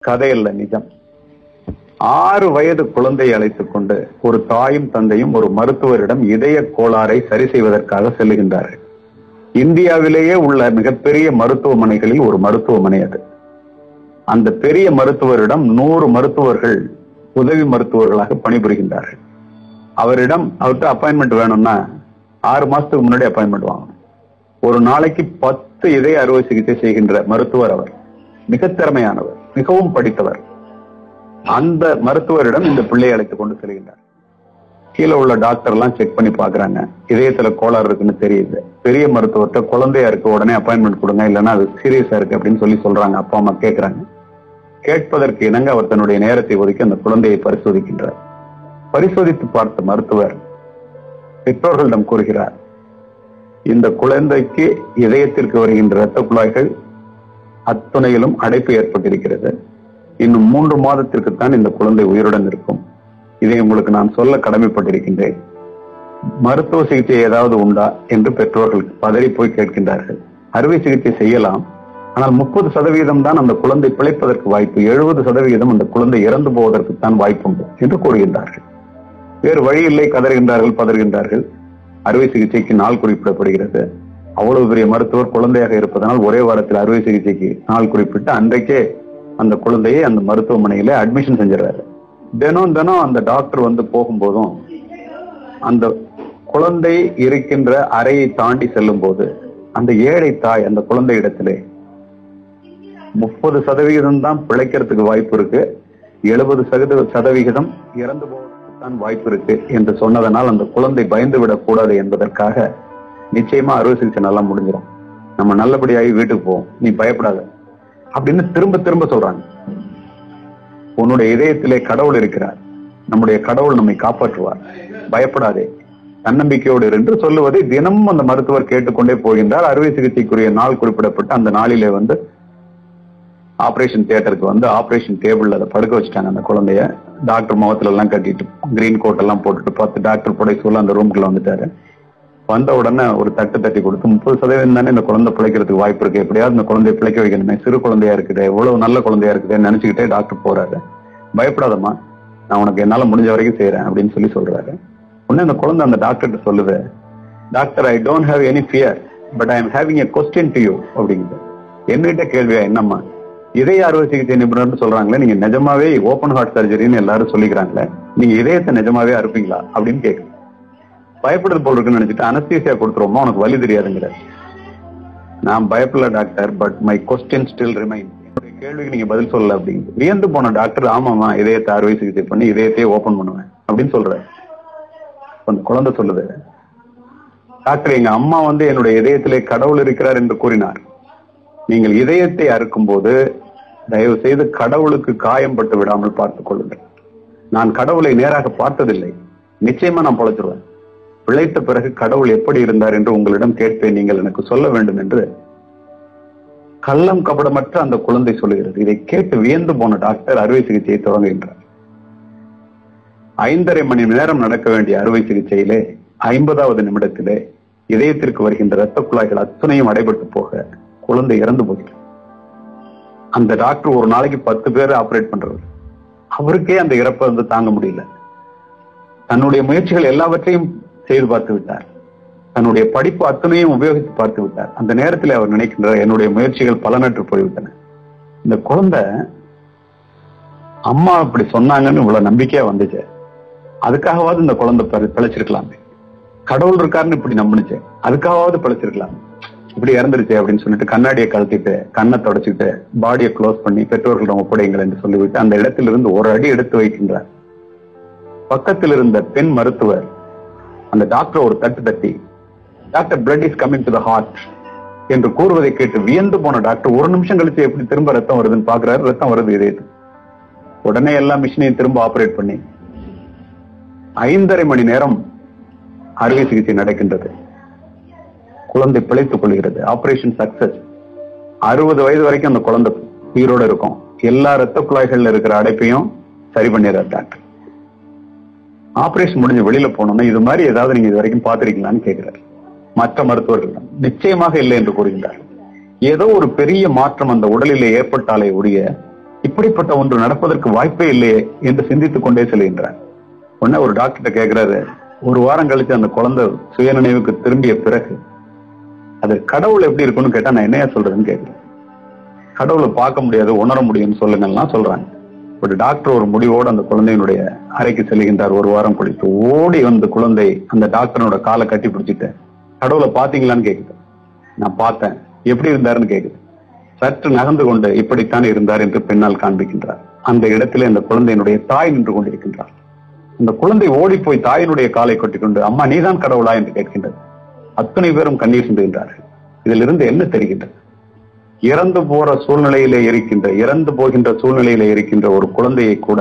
கதை அல்ல நிஜம். ஆறு வயது குழந்தையை அழைத்துக் கொண்டு ஒரு தாயும் தந்தையும் ஒரு மருத்துவரிடம் இதய கோளாறை சரி செய்வதற்காக செல்லுகின்றார்கள். இந்தியாவிலேயே உள்ள மிகப்பெரிய மருத்துவமனைகளில் ஒரு மருத்துவமனை அது. அந்த பெரிய மருத்துவரிடம் நூறு மருத்துவர்கள் உதவி மருத்துவர்களாக பணிபுரிகின்றார்கள். அவரிடம் அவர்கிட்ட அப்பாயின்மெண்ட் வேணும்னா ஆறு மாசத்துக்கு முன்னாடி அப்பாயின்மெண்ட் வாங்கணும். ஒரு நாளைக்கு பத்து இதய அறுவை சிகிச்சை செய்கின்ற மருத்துவர் அவர். மிக திறமையானவர் மிகவும் படித்தவர். அந்த மருத்துவரிடம் இந்த பிள்ளையை அழைத்துக் கொண்டு செல்கின்றார். கீழே உள்ள டாக்டர் எல்லாம் செக் பண்ணி பாக்குறாங்க இதயத்துல கோளாறு இருக்குன்னு தெரியுது. பெரிய மருத்துவர்கிட்ட குழந்தையா இருக்கு உடனே அப்பாயின்மெண்ட் கொடுங்க இல்லைன்னா அது சீரியஸா இருக்கு அப்படின்னு சொல்லி சொல்றாங்க. அப்பா அம்மா கேட்கறாங்க. கேட்பதற்கு இணங்க அவர் தன்னுடைய நேரத்தை ஒதுக்கி அந்த குழந்தையை பரிசோதிக்கின்றார். பரிசோதித்து பார்த்த மருத்துவர் பெற்றோர்களிடம் கூறுகிறார் இந்த குழந்தைக்கு இதயத்திற்கு வருகின்ற இரத்த குழாய்கள் அத்துணையிலும் அடைப்பு ஏற்பட்டிருக்கிறது. இன்னும் மூன்று மாதத்திற்கு தான் இந்த குழந்தை உயிருடன் இருக்கும். இதை உங்களுக்கு நான் சொல்ல கடமைப்பட்டிருக்கின்றேன். மருத்துவ சிகிச்சை ஏதாவது உண்டா என்று பெற்றோர்கள் பதறி போய் கேட்கின்றார்கள். அறுவை சிகிச்சை செய்யலாம். ஆனால் முப்பது சதவீதம் தான் அந்த குழந்தை பிழைப்பதற்கு வாய்ப்பு. எழுபது சதவீதம் அந்த குழந்தை இறந்து போவதற்கு தான் வாய்ப்புண்டு என்று கூறுகின்றார்கள். வேறு வழி இல்லை கதறுகின்றார்கள் பதறுகின்றார்கள். அறுவை சிகிச்சைக்கு நாள் குறிப்பிடப்படுகிறது. அவ்வளவு பெரிய மருத்துவர் குழந்தையாக இருப்பதனால் ஒரே வாரத்தில் அறுவை சிகிச்சைக்கு நாள் குறிப்பிட்டு அன்றைக்கே அந்த குழந்தையை அந்த மருத்துவமனையில அட்மிஷன் செஞ்சிடறாரு. தினம் தினம் அந்த டாக்டர் வந்து போகும்போதும் அந்த குழந்தை இருக்கின்ற அறையை தாண்டி செல்லும் போது அந்த ஏழை தாய் அந்த குழந்தை இடத்திலே முப்பது சதவிகிதம் தான் பிழைக்கிறதுக்கு வாய்ப்பு இருக்கு. எழுபது சதவீத சதவிகிதம் இறந்து போவதற்கு தான் வாய்ப்பு இருக்கு என்று சொன்னதனால் அந்த குழந்தை பயந்து விடக்கூடாது என்பதற்காக நிச்சயமா அறுவை சிகிச்சை நல்லா முடிஞ்சிடும் நம்ம நல்லபடியாகி வீட்டுக்கு போவோம். நீ பயப்படாத. அப்படின்னு திரும்ப திரும்ப சொல்றாங்க. உன்னுடைய இதயத்திலே கடவுள் இருக்கிறார். நம்முடைய கடவுள் நம்மை காப்பாற்றுவார். பயப்படாதே. தன்னம்பிக்கையோடு என்று சொல்லுவதை தினமும் அந்த மருத்துவர் கேட்டுக்கொண்டே போகின்றார். அறுவை சிகிச்சைக்குரிய நாள் குறிப்பிடப்பட்டு அந்த நாளிலே வந்து ஆபரேஷன் தியேட்டருக்கு வந்து ஆபரேஷன் டேபிள்ல அதை படுக்க வச்சுட்டாங்க அந்த குழந்தைய. டாக்டர் முகத்துல எல்லாம் கட்டிட்டு கிரீன் கோட் எல்லாம் போட்டுட்டு பத்து டாக்டர் புடைசூல அந்த ரூம்குள்ள வந்துட்டாரு. வந்த உடனே ஒரு தட்டு தட்டி கொடுத்து முப்பது சதவீதம் தானே இந்த குழந்தை பிழைக்கிறதுக்கு வாய்ப்பு இருக்கு. எப்படியாவது இந்த குழந்தைய பிழைக்க வைக்கணுமே. சிறு குழந்தையா இருக்குது எவ்வளவு நல்ல குழந்தையா இருக்குது நினைச்சுக்கிட்டே டாக்டர் போறாரு. பயப்படாதம்மா நான் உனக்கு என்னால முடிஞ்ச வரைக்கும் செய்யறேன் அப்படின்னு சொல்லி சொல்றாரு. உடனே அந்த குழந்தை அந்த டாக்டர்கிட்ட சொல்லுது doctor I don't have any fear but I am having a question to you அப்படிங்குது. என்கிட்ட கேள்வியா என்னம்மா இதய அறுவை சிகிச்சை நிபுணர்னு சொல்றாங்களே நீங்க நிஜமாவே ஓபன் ஹார்ட் சர்ஜரின்னு எல்லாரும் சொல்லிக்கிறாங்களே நீங்க இதயத்தை நிஜமாவே அறுப்பீங்களா? அப்படின்னு கேக்குது. பயப்படுறது போல் இருக்குன்னு நினைச்சிட்டு அனஸ்தீசியா கொடுத்துருவோமா? உனக்கு வலி தெரியாதுங்கிற. நான் பயப்படல doctor but my question still remain என்னுடைய கேள்விக்கு நீங்க பதில் சொல்லல அப்படின்னு வியந்து போன டாக்டர் ஆமாமா இதயத்தை அறுவை சிகிச்சை பண்ணி இதயத்தையே ஓபன் பண்ணுவேன் அப்படின்னு சொல்ற அந்த குழந்தை சொல்லுது. டாக்டர் எங்க அம்மா வந்து என்னுடைய இதயத்திலே கடவுள் இருக்கிறார் என்று கூறினார். நீங்கள் இதயத்தை அறுக்கும் போது தயவு செய்து கடவுளுக்கு காயம் பட்டு விடாமல் பார்த்துக் கொள்ளுங்கள். நான் கடவுளை நேராக பார்த்ததில்லை. நிச்சயமா நான் பொழைச்சிருவேன். பிழைத்த பிறகு கடவுள் எப்படி இருந்தார் என்று உங்களிடம் கேட்பேன் நீங்கள் எனக்கு சொல்ல வேண்டும் என்று கள்ளம் கபடமற்ற அந்த குழந்தை சொல்லுகிறது. இதை கேட்டு வியந்து போன டாக்டர் அறுவை சிகிச்சையை தொடங்குகின்றார். ஐந்தரை மணி நேரம் நடக்க வேண்டிய அறுவை சிகிச்சையிலே ஐம்பதாவது நிமிடத்திலே இதயத்திற்கு வருகின்ற இரத்த குழாய்கள் அத்தனையும் அடைபட்டு போக குழந்தை இறந்து போகிறது. அந்த டாக்டர் ஒரு நாளைக்கு பத்து பேர் ஆபரேட் பண்றது அவருக்கே அந்த இறப்பை வந்து தாங்க முடியல. தன்னுடைய முயற்சிகள் எல்லாவற்றையும் செய்து பார்த்து விட்டார். தன்னுடைய படிப்பு அத்தனையும் உபயோகித்து பார்த்து விட்டார். அந்த நேரத்தில் அவர் நினைக்கின்றார் என்னுடைய முயற்சிகள் பலனற்று போய்விட்டன. இந்த குழந்தை அம்மா இப்படி சொன்னாங்கன்னு இவ்வளவு நம்பிக்கையா வந்துச்சு. அதுக்காகவாவது இந்த குழந்தை பிழைச்சிருக்கலாமே. கடவுள் இருக்காருன்னு இப்படி நம்பினுச்சு. அதுக்காகவாவது பிழைச்சிருக்கலாம். இப்படி இறந்துருச்சு அப்படின்னு சொல்லிட்டு கண்ணாடியை கழட்டிட்டு கண்ணை தொடச்சிட்டு பாடியை க்ளோஸ் பண்ணி பெற்றோர்களிடம் ஒப்படைங்கள் என்று சொல்லிவிட்டு அந்த இடத்திலிருந்து ஒரு அடி எடுத்து வைக்கின்றார். பக்கத்தில் இருந்த பெண் மருத்துவர் அந்த டாக்டர் ஒரு தட்டு தட்டி doctor blood is coming to the heart என்று கூறுவதை கேட்டு வியந்து போன டாக்டர் ஒரு நிமிஷம் கழிச்சு எப்படி திரும்ப ரத்தம் வருதுன்னு பாக்குறாரு ரத்தம் வருது இதே உடனே எல்லா மிஷினையும் திரும்ப ஆபரேட் பண்ணி ஐந்தரை மணி நேரம் அறுவை சிகிச்சை நடக்கின்றது. குழந்தை பிழைத்துக் கொள்கிறது. ஆபரேஷன் சக்சஸ் அறுபது வயது வரைக்கும் அந்த குழந்தை உயிரோட இருக்கும். எல்லா ரத்த குழாய்கள்ல இருக்கிற அடைப்பையும் சரி பண்ணிடுறார் டாக்டர். ஆபரேஷன் முடிஞ்சு வெளியில போனோம்னா இது மாதிரி ஏதாவது நீங்க இது வரைக்கும் பாத்திருக்கீங்களான்னு கேட்கிறார். மற்ற மருத்துவர்கள் நிச்சயமாக இல்லை என்று கூறுகின்றார் ஏதோ ஒரு பெரிய மாற்றம் அந்த உடலிலே ஏற்பட்டாலே உடைய இப்படிப்பட்ட ஒன்று நடப்பதற்கு வாய்ப்பே இல்லையே என்று சிந்தித்துக் கொண்டே செல்கின்றார். உடனே ஒரு டாக்டர் கேட்கிறாரு ஒரு வாரம் கழிச்சு அந்த குழந்தை சுயநினைவுக்கு திரும்பிய பிறகு அது கடவுள் எப்படி இருக்கும்னு கேட்டா நான் என்னையா சொல்றதுன்னு கேட்கிறேன். கடவுளை பார்க்க முடியாது உணர முடியும்னு சொல்லுங்கலாம் சொல்றாங்க. ஒரு டாக்டர் ஒரு முடிவோடு அந்த குழந்தையினுடைய அறைக்கு செல்கின்றார். ஒரு வாரம் கழித்து ஓடி வந்த குழந்தை அந்த டாக்டரோட காலை கட்டி பிடிச்சிட்டு கடவுளை பாத்தீங்களான்னு கேக்குது. நான் பார்த்தேன். எப்படி இருந்தாருன்னு கேக்குது. சற்று நகர்ந்து கொண்டு இப்படித்தான் இருந்தார் என்று பின்னால் காண்பிக்கின்றார். அந்த இடத்திலே அந்த குழந்தையினுடைய தாய் நின்று கொண்டிருக்கின்றார் அந்த குழந்தை ஓடி போய் தாயினுடைய காலை கொட்டி கொண்டு அம்மா நீதான் கடவுளா? என்று கேட்கின்றது. அத்தனை பேரும் கண்ணீர் சிந்துகின்றார்கள். இதிலிருந்து என்ன தெரிகின்றது? இறந்து போற சூழ்நிலையில இருக்கின்ற இறந்து போகின்ற சூழ்நிலையில இருக்கின்ற ஒரு குழந்தையை கூட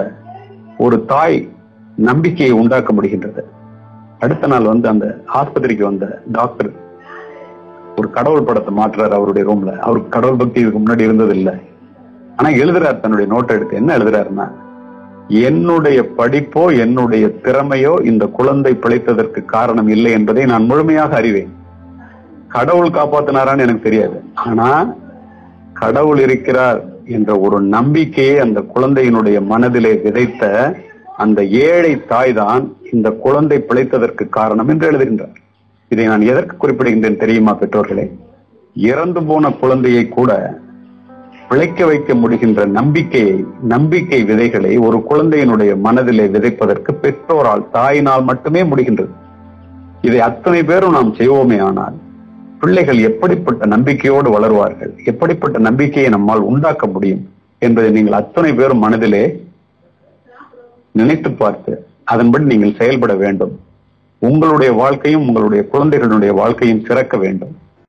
ஒரு தாய் நம்பிக்கையை உண்டாக்க முடிகின்றது. அடுத்த நாள் வந்து அந்த ஆஸ்பத்திரிக்கு வந்த டாக்டர் ஒரு கடவுள் படத்தை மாற்றுறாரு அவருடைய ரூம்ல அவருக்கு கடவுள் பக்தி இதுக்கு முன்னாடி இருந்தது இல்லை ஆனா எழுதுறாரு தன்னுடைய நோட்டை எடுத்து. என்ன எழுதுறாருன்னா என்னுடைய படிப்போ என்னுடைய திறமையோ இந்த குழந்தை பிழைத்ததற்கு காரணம் இல்லை என்பதை நான் முழுமையாக அறிவேன். கடவுள் காப்பாத்தினாரான்னு எனக்கு தெரியாது. ஆனா கடவுள் இருக்கிறார் என்ற ஒரு நம்பிக்கையை அந்த குழந்தையினுடைய மனதிலே விதைத்த அந்த ஏழை தாய் தான் இந்த குழந்தை பிழைத்ததற்கு காரணம் என்று எழுதுகின்றார். இதை நான் எதற்கு குறிப்பிடுகின்றேன் தெரியுமா பெற்றோர்களே? இறந்து போன குழந்தையை கூட பிழைக்க வைக்க முடிகின்ற நம்பிக்கையை நம்பிக்கை விதைகளை ஒரு குழந்தையினுடைய மனதிலே விதைப்பதற்கு பெற்றோரால் தாயினால் மட்டுமே முடிகின்றது. இதை அத்தனை பேரும் நாம் செய்வோமே ஆனால் பிள்ளைகள் எப்படிப்பட்ட நம்பிக்கையோடு வளருவார்கள்? எப்படிப்பட்ட நம்பிக்கையை நம்மால் உண்டாக்க முடியும் என்பதை நீங்கள் அத்தனை பேரும் மனதிலே நினைத்து பார்த்து அதன்படி நீங்கள் செயல்பட வேண்டும். உங்களுடைய வாழ்க்கையும் உங்களுடைய குழந்தைகளுடைய வாழ்க்கையும் சிறக்க வேண்டும்.